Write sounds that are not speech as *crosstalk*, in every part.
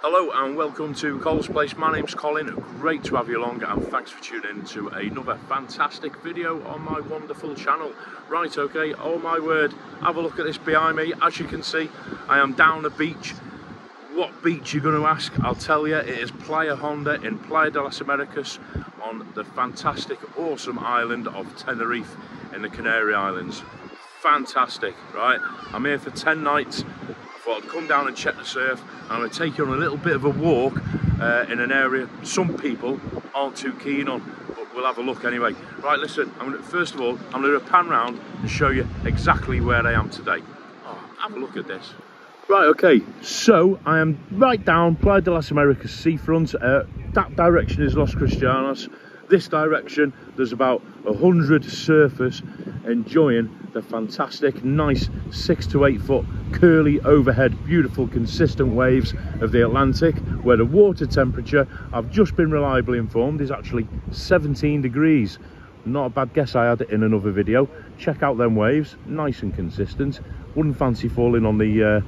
Hello and welcome to Col's Place. My name's Colin. Great to have you along and thanks for tuning in to another fantastic video on my wonderful channel. Right, okay, oh my word, have a look at this behind me. As you can see, I am down the beach. What beach you're going to ask? I'll tell you, it is Playa Honda in Playa de las Americas on the fantastic, awesome island of Tenerife in the Canary Islands. Fantastic, right? I'm here for 10 nights thought I'd come down and check the surf and I'm going to take you on a little bit of a walk uh, in an area some people aren't too keen on but we'll have a look anyway right listen I'm gonna, first of all I'm going to pan round and show you exactly where I am today oh, have a look at this Right, okay, so I am right down Playa de las Americas seafront. Uh, that direction is Los Cristianos. This direction, there's about a hundred surfers enjoying the fantastic, nice six to eight foot curly overhead, beautiful, consistent waves of the Atlantic, where the water temperature, I've just been reliably informed, is actually 17 degrees. Not a bad guess I had it in another video. Check out them waves, nice and consistent. Wouldn't fancy falling on the uh,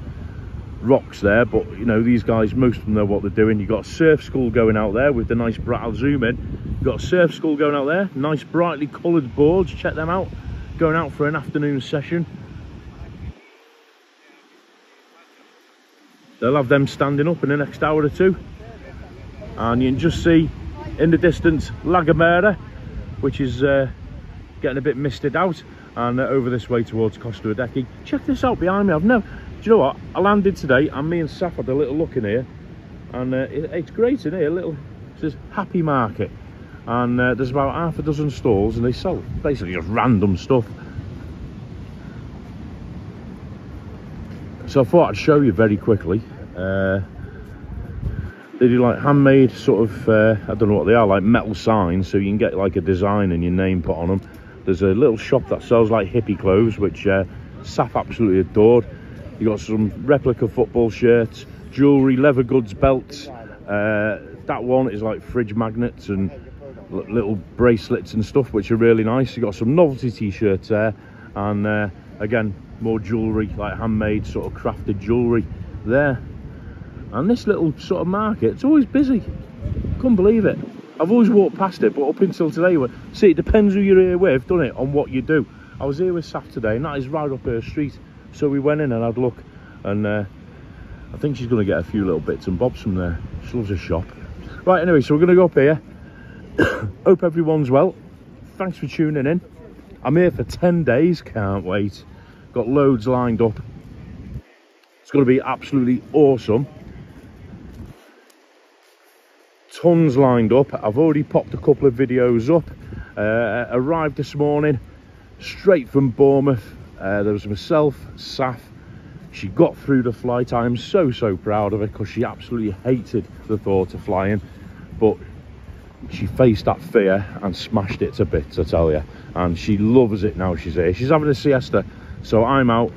rocks there, but you know, these guys, most of them know what they're doing. You've got a surf school going out there with the nice bright, I'll zoom in. You've got a surf school going out there, nice brightly coloured boards, check them out. Going out for an afternoon session. They'll have them standing up in the next hour or two. And you can just see in the distance La Gomera, which is uh, getting a bit misted out and uh, over this way towards Costa Adeje check this out behind me. I've never do you know what? I landed today and me and Saf had a little look in here and uh, it, it's great in here a little it says happy market and uh, there's about half a dozen stalls and they sell basically just random stuff. So I thought I'd show you very quickly. Uh, they do like handmade sort of uh, I don't know what they are like metal signs so you can get like a design and your name put on them there's a little shop that sells like hippie clothes which uh, Saf absolutely adored. You got some replica football shirts jewelry leather goods belts. Uh, that one is like fridge magnets and little bracelets and stuff which are really nice. You've got some novelty t-shirts there and uh, again more jewelry like handmade sort of crafted jewelry there. And this little sort of market it's always busy. Couldn't believe it. I've always walked past it but up until today see it depends who you're here with doesn't it on what you do. I was here with saf today and that is right up her street. So we went in and had a look and uh, i think she's going to get a few little bits and bobs from there. She loves a shop. Right anyway so we're going to go up here *coughs* hope everyone's well. Thanks for tuning in. I'm here for 10 days can't wait. Got loads lined up. It's going to be absolutely awesome. Tons lined up. I've already popped a couple of videos up. Uh, arrived this morning straight from bournemouth. Uh, there was myself saf. She got through the flight. I'm so so proud of her because she absolutely hated the thought of flying. But she faced that fear and smashed it to bits i tell you and she loves it now she's here. She's having a siesta. So i'm out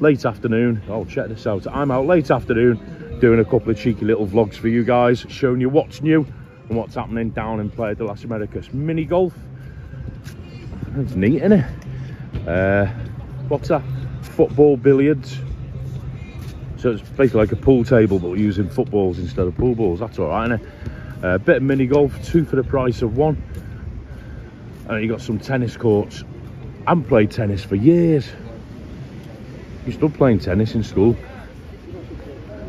late afternoon. Oh check this out. I'm out late afternoon doing a couple of cheeky little vlogs for you guys showing you what's new and what's happening down in Playa de las Americas. Mini golf. It's neat isn't it? Uh, what's that? Football billiards. So it's basically like a pool table but using footballs instead of pool balls. That's all right isn't it a bit of mini golf two for the price of one. And you got some tennis courts. I haven't played tennis for years. You still playing tennis in school.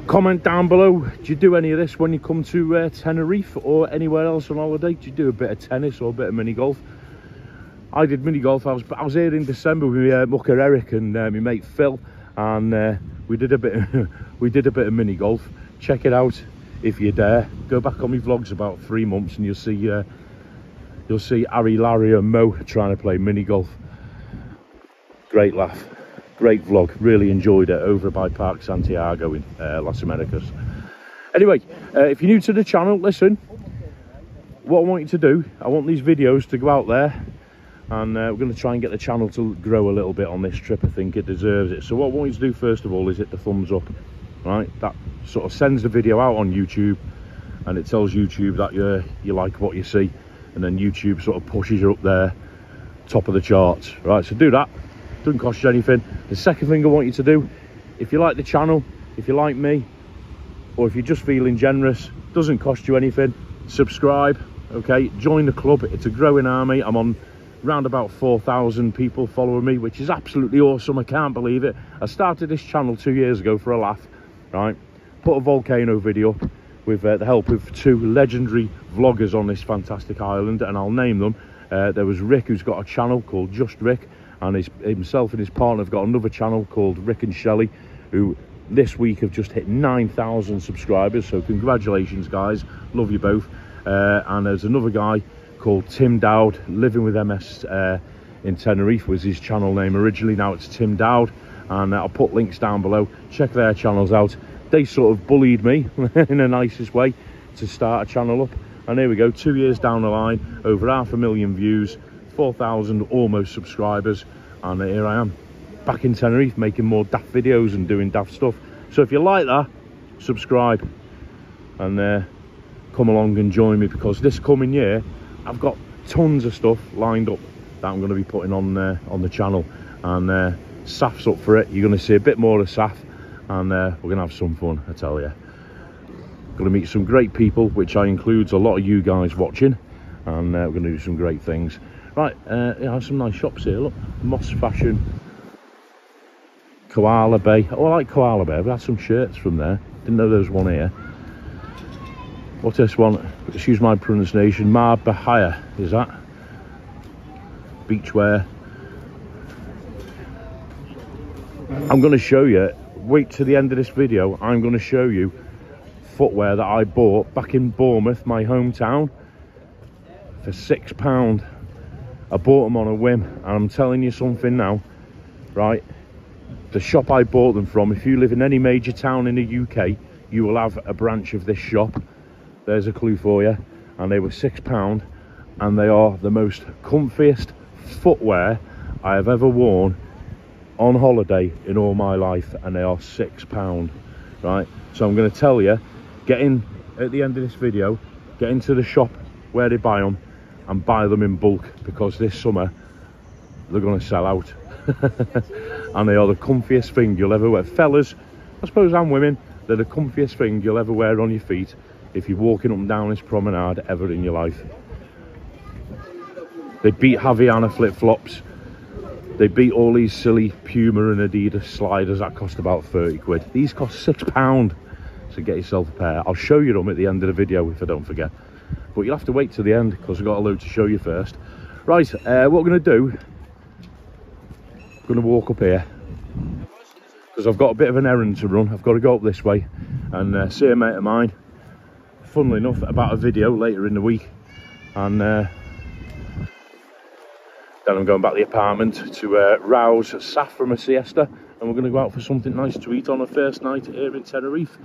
Comment down below. Do you do any of this when you come to uh, Tenerife or anywhere else on holiday? Do you do a bit of tennis or a bit of mini golf? I did mini golf. I was I was here in December with uh, Mucker Eric and uh, my mate Phil. And uh, we did a bit of, *laughs* we did a bit of mini golf. Check it out if you dare. Go back on my vlogs about three months and you'll see uh, you'll see Harry Larry and Mo trying to play mini golf. Great laugh. Great vlog. Really enjoyed it over by park santiago in uh, las americas. Anyway uh, if you're new to the channel listen. What i want you to do i want these videos to go out there and uh, we're going to try and get the channel to grow a little bit on this trip. I think it deserves it. So what i want you to do first of all is hit the thumbs up right that sort of sends the video out on youtube and it tells youtube that you you like what you see and then youtube sort of pushes you up there top of the charts right so do that doesn't cost you anything the second thing i want you to do if you like the channel if you like me or if you're just feeling generous, doesn't cost you anything, subscribe, okay? Join the club, it's a growing army. I'm on round about 4,000 people following me, which is absolutely awesome. I can't believe it. I started this channel two years ago for a laugh, right? Put a volcano video up with uh, the help of two legendary vloggers on this fantastic island, and I'll name them. Uh, there was Rick, who's got a channel called Just Rick, and his, himself and his partner have got another channel called Rick and Shelley, who this week have just hit 9,000 subscribers. So congratulations, guys. Love you both. Uh, and there's another guy called Tim Dowd, living with MS uh, in Tenerife was his channel name originally. Now it's Tim Dowd, and I'll put links down below. Check their channels out. They sort of bullied me *laughs* in the nicest way to start a channel up. And here we go, two years down the line, over half a million views, 4,000 almost subscribers, and here I am, back in Tenerife, making more daft videos and doing daft stuff. So if you like that, subscribe and uh, come along and join me because this coming year, I've got tons of stuff lined up that I'm going to be putting on uh, on the channel, and uh, Saf's up for it. You're going to see a bit more of Saf, and uh, we're going to have some fun, I tell you. Going to meet some great people, which I includes a lot of you guys watching, and uh, we're going to do some great things. Right, uh, yeah, have some nice shops here. Look, Moss Fashion, Koala Bay. Oh, I like Koala Bay. I've had some shirts from there. Didn't know there was one here. What's this one? Excuse my pronunciation. Mar Bahia, is that? Beachwear. I'm going to show you, wait to the end of this video, I'm going to show you footwear that I bought back in Bournemouth, my hometown, for six pound. I bought them on a whim, and I'm telling you something now, right? The shop I bought them from, if you live in any major town in the UK, you will have a branch of this shop. There's a clue for you. And they were six pound, and they are the most comfiest footwear I have ever worn on holiday in all my life, and they are six pound, right? So I'm going to tell you get in at the end of this video get into the shop where they buy them and buy them in bulk because this summer they're going to sell out. *laughs* And they are the comfiest thing you'll ever wear. Fellas i suppose and women they're the comfiest thing you'll ever wear on your feet if you're walking up and down this promenade ever in your life. They beat Havaiana flip-flops they beat all these silly Puma and Adidas sliders that cost about 30 quid. These cost six pound so get yourself a pair. I'll show you them at the end of the video if i don't forget. But you'll have to wait to the end because i've got a load to show you first. Right uh, what we're going to do i'm going to walk up here. Because i've got a bit of an errand to run. I've got to go up this way. And uh, see a mate of mine funnily enough about a video later in the week. And uh, then I'm going back to the apartment to uh, rouse Saf from a siesta and we're going to go out for something nice to eat on a first night here in Tenerife.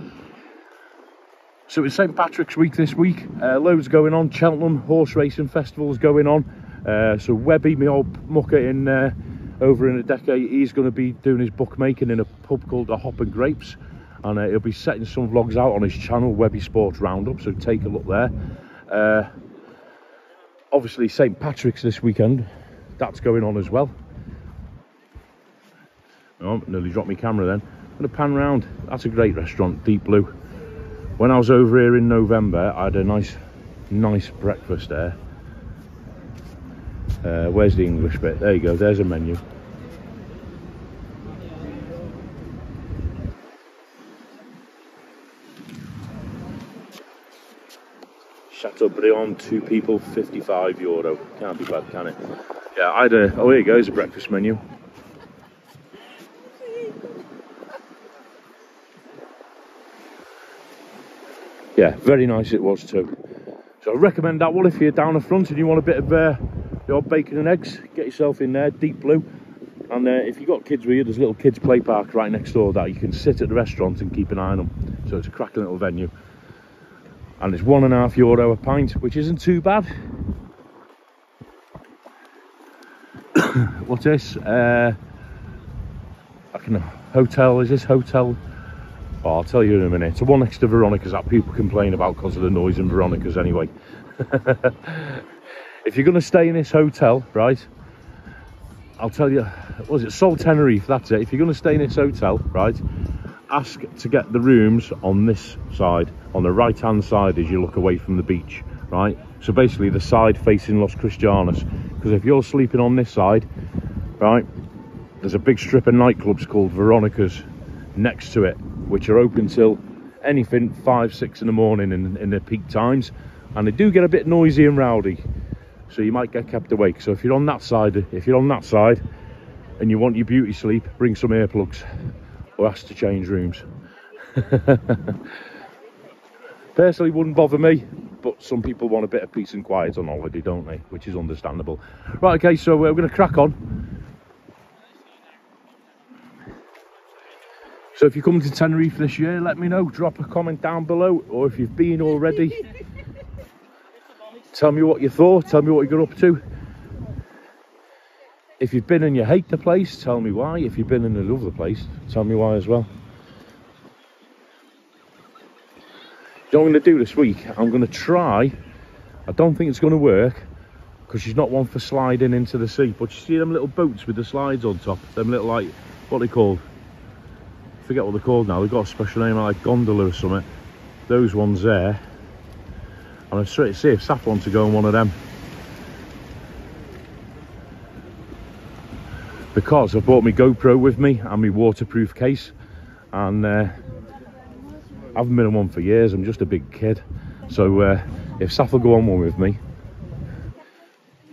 So it's St Patrick's week this week, uh, loads going on, Cheltenham horse racing festivals going on. Uh, so Webby, my old mucker in uh, over in a decade, he's going to be doing his bookmaking in a pub called the Hop and Grapes. And uh, he'll be setting some vlogs out on his channel, Webby Sports Roundup, so take a look there. Uh, obviously St Patrick's this weekend, that's going on as well. Oh, nearly dropped my camera then. I'm going to pan round. That's a great restaurant, Deep Blue when I was over here in November I had a nice nice breakfast there uh, where's the English bit there you go there's a menu Chateaubriand two people 55 euro. Can't be bad can it? Yeah I had a oh here you go there's a breakfast menu. Yeah very nice it was too. So i recommend that one if you're down the front and you want a bit of uh, your bacon and eggs get yourself in there deep blue. And uh, if you've got kids with you there's a little kids play park right next door that you can sit at the restaurant and keep an eye on them so it's a cracking little venue and it's one and a half euro a pint which isn't too bad *coughs* what's this uh I can hotel is this hotel Oh, I'll tell you in a minute. It's one next to Veronica's that people complain about because of the noise in Veronica's anyway. *laughs* if you're going to stay in this hotel, right, I'll tell you, was it Sol Tenerife? That's it. If you're going to stay in this hotel, right, ask to get the rooms on this side, on the right hand side as you look away from the beach, right? So basically the side facing Los Cristianos. Because if you're sleeping on this side, right, there's a big strip of nightclubs called Veronica's next to it, which are open till anything five, six in the morning in, in the peak times. And they do get a bit noisy and rowdy. So you might get kept awake. So if you're on that side, if you're on that side and you want your beauty sleep, bring some earplugs or asked to change rooms. *laughs* Personally, wouldn't bother me, but some people want a bit of peace and quiet on holiday, don't they? Which is understandable. Right, okay, so uh, we're going to crack on. So if you're coming to Tenerife this year, let me know. Drop a comment down below, or if you've been already, *laughs* tell me what you thought. Tell me what you got up to. If you've been and you hate the place, tell me why. If you've been and you love the place, tell me why as well. what I'm going to do this week? I'm going to try. I don't think it's going to work because she's not one for sliding into the sea. But you see them little boats with the slides on top? Them little like, what they called? forget what they're called now. They've got a special name like gondola or something. Those ones there. And I'm straight to see if Saf wants to go on one of them. Because I've brought my GoPro with me and my waterproof case. And uh, I haven't been on one for years. I'm just a big kid. So uh, if Saf will go on one with me,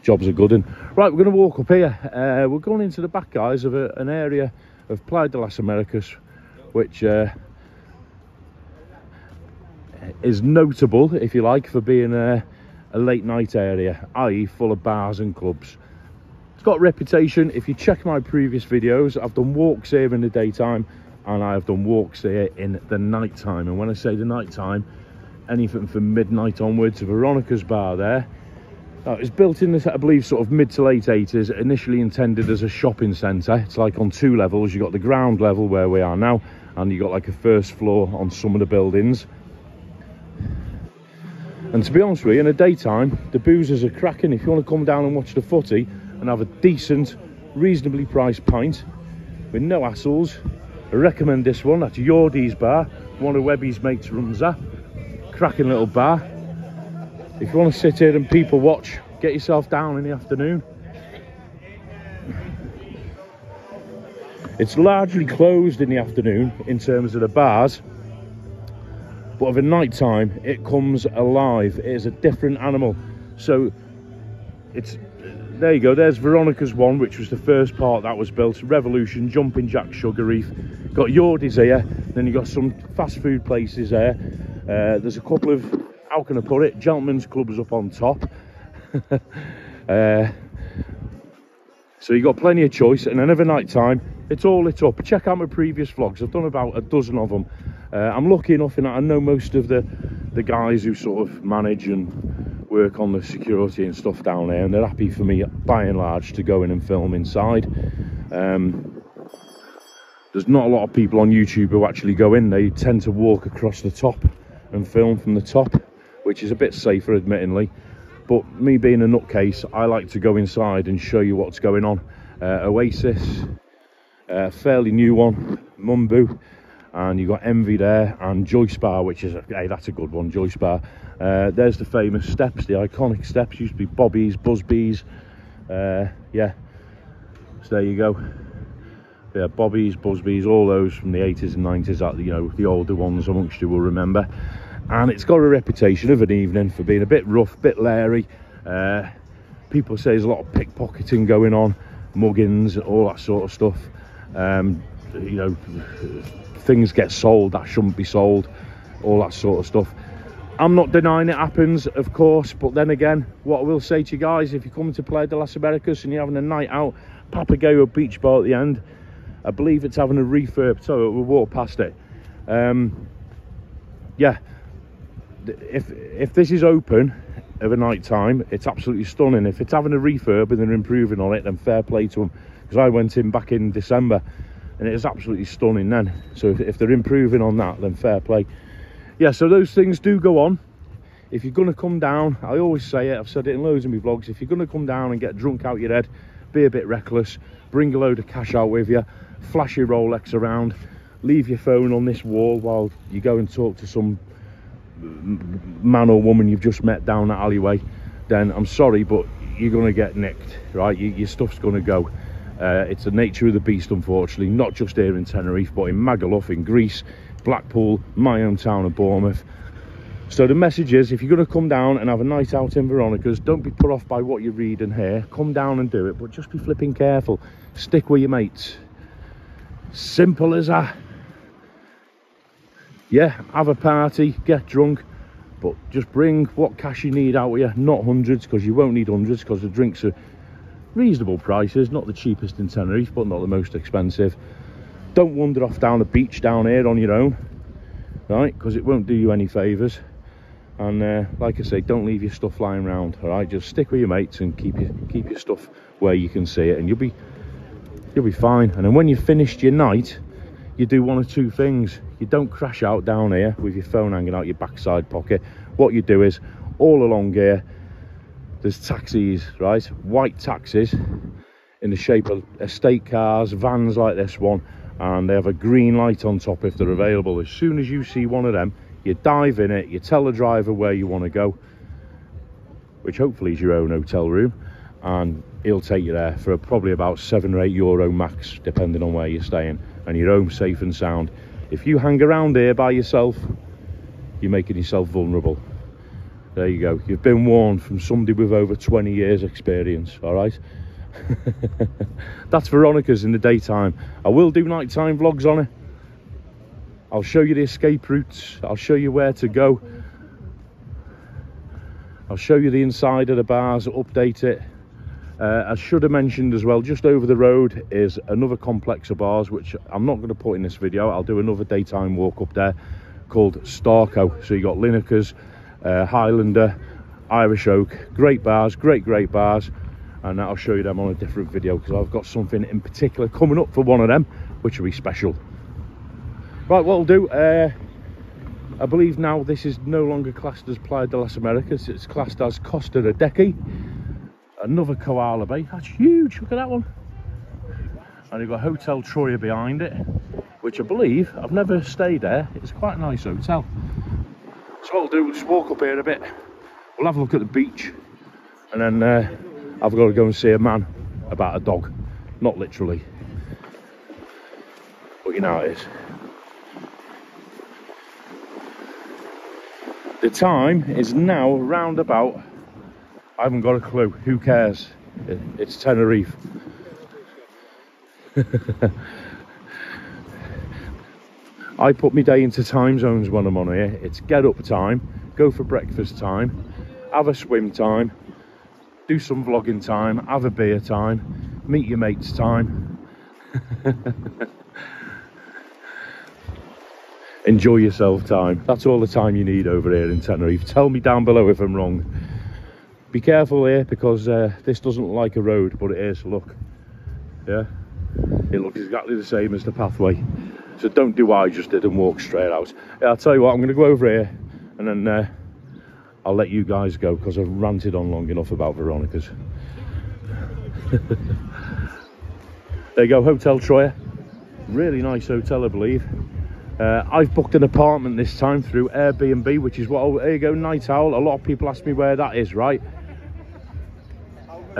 jobs are good. And right, we're going to walk up here. Uh, we're going into the back, guys, of a, an area of Playa de las Americas which uh, is notable, if you like, for being a, a late night area, i.e. full of bars and clubs. It's got reputation. If you check my previous videos, I've done walks here in the daytime and I've done walks here in the night time. And when I say the night time, anything from midnight onwards, to Veronica's bar there it's built in the, I believe, sort of mid to late 80s, initially intended as a shopping centre. It's like on two levels. You've got the ground level where we are now, and you've got like a first floor on some of the buildings. And to be honest with you, in the daytime, the boozers are cracking. If you want to come down and watch the footy and have a decent, reasonably priced pint with no hassles, I recommend this one. That's Yordi's Bar. One of Webby's mates runs that. Cracking little bar if you want to sit here and people watch, get yourself down in the afternoon. It's largely closed in the afternoon in terms of the bars, but a night time, it comes alive. It is a different animal. So it's there you go. There's Veronica's one, which was the first part that was built. Revolution, Jumping Jack, Sugar Reef. Got Yordies here. Then you got some fast food places there. Uh, there's a couple of how can I put it? Gentlemen's clubs up on top. *laughs* uh, so you got plenty of choice, and then every night time, it's all lit up. Check out my previous vlogs. I've done about a dozen of them. Uh, I'm lucky enough in that I know most of the the guys who sort of manage and work on the security and stuff down there, and they're happy for me, by and large, to go in and film inside. Um, there's not a lot of people on YouTube who actually go in. They tend to walk across the top and film from the top which is a bit safer, admittingly. But me being a nutcase, I like to go inside and show you what's going on. Uh, Oasis, a uh, fairly new one, Mumbu, and you've got Envy there, and Joyce Bar, which is, a, hey, that's a good one, Joyce Bar. Uh, there's the famous steps, the iconic steps, used to be Bobby's, Busby's, uh, yeah, so there you go. Yeah, Bobby's, Busby's, all those from the 80s and 90s, that, you know, the older ones amongst you will remember and it's got a reputation of an evening for being a bit rough, a bit leery. Uh, people say there's a lot of pickpocketing going on, muggings, all that sort of stuff. Um, you know, things get sold that shouldn't be sold, all that sort of stuff. I'm not denying it happens, of course, but then again, what I will say to you guys, if you're coming to Playa de las Americas and you're having a night out, Papagayo Beach Bar at the end, I believe it's having a refurb, so we'll walk past it. Um, yeah, if if this is open of a night time, it's absolutely stunning. If it's having a refurb and they're improving on it, then fair play to them. Because I went in back in December and it is absolutely stunning then. So if, if they're improving on that, then fair play. Yeah, so those things do go on. If you're going to come down, I always say it, I've said it in loads of my vlogs, if you're going to come down and get drunk out your head, be a bit reckless, bring a load of cash out with you, flash your Rolex around, leave your phone on this wall while you go and talk to some man or woman you've just met down that alleyway, then I'm sorry, but you're going to get nicked, right? You, your stuff's going to go. Uh, it's the nature of the beast, unfortunately, not just here in Tenerife, but in Magaluf, in Greece, Blackpool, my hometown of Bournemouth. So the message is, if you're going to come down and have a night out in Veronica's, don't be put off by what you read and hear. Come down and do it, but just be flipping careful. Stick with your mates. Simple as that. Yeah, have a party, get drunk, but just bring what cash you need out with you, not hundreds, because you won't need hundreds, because the drinks are reasonable prices, not the cheapest in Tenerife, but not the most expensive. Don't wander off down the beach down here on your own, right? Because it won't do you any favours. And uh, like I say, don't leave your stuff lying around, all right? Just stick with your mates and keep your keep your stuff where you can see it, and you'll be you'll be fine. And then when you've finished your night, you do one or two things. You don't crash out down here with your phone hanging out your backside pocket. What you do is all along here, there's taxis, right? White taxis in the shape of estate cars, vans like this one, and they have a green light on top if they're available. As soon as you see one of them, you dive in it, you tell the driver where you want to go, which hopefully is your own hotel room, and he'll take you there for probably about seven or eight euro max, depending on where you're staying and you're home safe and sound. If you hang around here by yourself, you're making yourself vulnerable. There you go. You've been warned from somebody with over 20 years experience, all right? *laughs* That's Veronica's in the daytime. I will do nighttime vlogs on it. I'll show you the escape routes. I'll show you where to go. I'll show you the inside of the bars, update it. Uh, I should have mentioned as well, just over the road is another complex of bars, which I'm not going to put in this video. I'll do another daytime walk up there called Starco. So you got Lineker's, uh, Highlander, Irish Oak, great bars, great, great bars. And I'll show you them on a different video because I've got something in particular coming up for one of them, which will be special. Right, what I'll do, uh, I believe now this is no longer classed as Playa de las Americas, it's classed as Costa Adeje another koala bay that's huge look at that one and you've got hotel troya behind it which i believe i've never stayed there it's quite a nice hotel so what i'll do we'll just walk up here a bit we'll have a look at the beach and then uh, i've got to go and see a man about a dog not literally but you know it is the time is now round about I haven't got a clue. Who cares? It's Tenerife. *laughs* I put my day into time zones when I'm on here. It's get up time, go for breakfast time, have a swim time, do some vlogging time, have a beer time, meet your mates time. *laughs* Enjoy yourself time. That's all the time you need over here in Tenerife. Tell me down below if I'm wrong be careful here because uh, this doesn't look like a road but it is look yeah it looks exactly the same as the pathway so don't do what I just did and walk straight out I'll tell you what I'm gonna go over here and then uh, I'll let you guys go because I've ranted on long enough about Veronica's *laughs* there you go Hotel Troya really nice hotel I believe uh, I've booked an apartment this time through Airbnb, which is what, oh, there you go, Night Owl. A lot of people ask me where that is, right?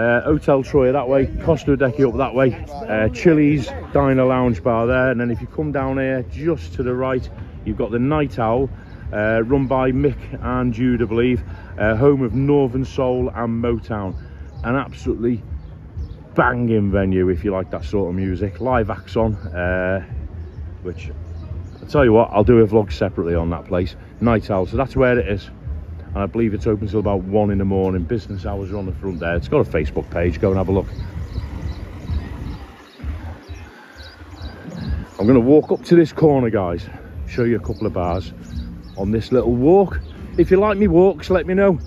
Uh, Hotel Troya that way, Costa Adeje up that way, uh, Chili's Diner Lounge Bar there, and then if you come down here just to the right, you've got the Night Owl, uh, run by Mick and Jude, I believe, uh, home of Northern Soul and Motown. An absolutely banging venue if you like that sort of music. Live acts on, uh, which I'll tell you what, I'll do a vlog separately on that place. Night Owl, so that's where it is and I believe it's open till about one in the morning. Business hours are on the front there. It's got a Facebook page. Go and have a look. I'm going to walk up to this corner, guys. Show you a couple of bars on this little walk. If you like me walks, let me know.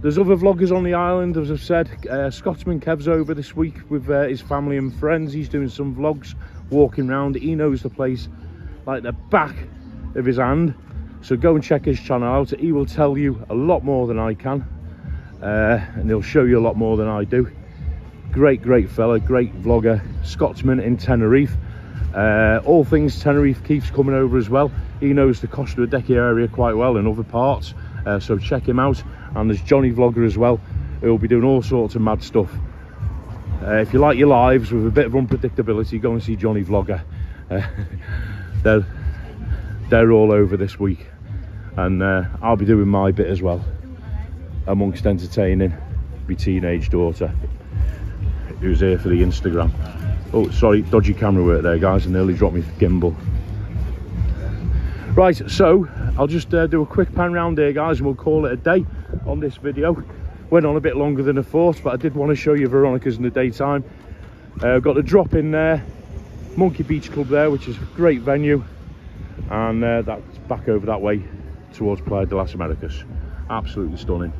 There's other vloggers on the island, as I've said. Uh, Scotsman Kev's over this week with uh, his family and friends. He's doing some vlogs, walking around. He knows the place like the back of his hand so go and check his channel out he will tell you a lot more than i can uh, and he'll show you a lot more than i do great great fella great vlogger scotsman in tenerife Uh, all things Tenerife keeps coming over as well. He knows the Costa Adeje area quite well and other parts, uh, so check him out. And there's Johnny Vlogger as well, who'll be doing all sorts of mad stuff. Uh, if you like your lives with a bit of unpredictability, go and see Johnny Vlogger. Uh, *laughs* they're, they're all over this week. And uh, I'll be doing my bit as well, amongst entertaining my teenage daughter, who's here for the Instagram. Oh, sorry, dodgy camera work there, guys. I nearly dropped my gimbal. Right, so I'll just uh, do a quick pan round here, guys, and we'll call it a day on this video. Went on a bit longer than I thought, but I did want to show you Veronica's in the daytime. Uh, I've got the drop in there, Monkey Beach Club there, which is a great venue, and uh, that's back over that way towards Playa de las Americas. Absolutely stunning.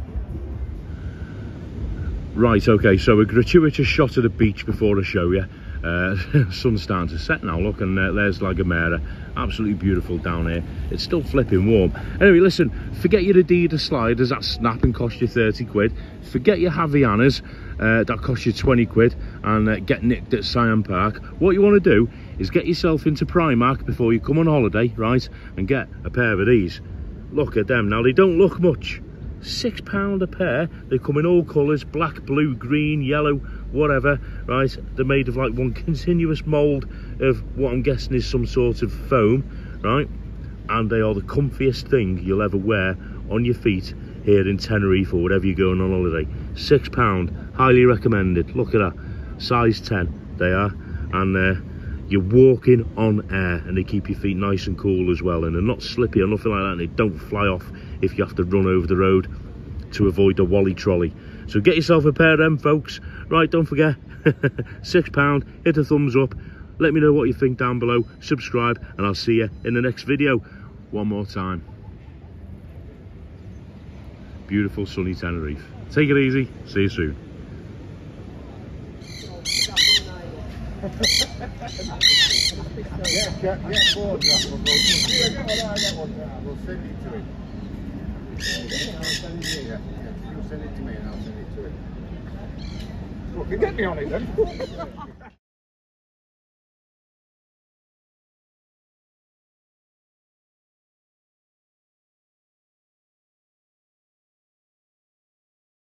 Right, okay, so a gratuitous shot of the beach before I show you. Uh, *laughs* sun's starting to set now, look, and uh, there's La Gomera. Absolutely beautiful down here. It's still flipping warm. Anyway, listen, forget your Adidas sliders, that snap and cost you 30 quid. Forget your Havaianas, uh, that cost you 20 quid, and uh, get nicked at Siam Park. What you want to do is get yourself into Primark before you come on holiday, right, and get a pair of these. Look at them. Now, they don't look much, six pound a pair. They come in all colors black blue green yellow whatever right? They're made of like one *laughs* continuous mold of what i'm guessing is some sort of foam right? And they are the comfiest thing you'll ever wear on your feet here in tenerife or whatever you're going on holiday. Six pound. Highly recommended. Look at that. Size 10 they are. And uh, you're walking on air and they keep your feet nice and cool as well and they're not slippy or nothing like that and they don't fly off if you have to run over the road to avoid the wally trolley. So get yourself a pair of them folks. Right don't forget *laughs* six pound hit a thumbs up let me know what you think down below subscribe and i'll see you in the next video. One more time. Beautiful sunny tenerife. Take it easy. See you soon Yeah, We'll send it to him. Yeah, yeah, you send it to me and I'll send it to him. Well, you get me on it then. *laughs*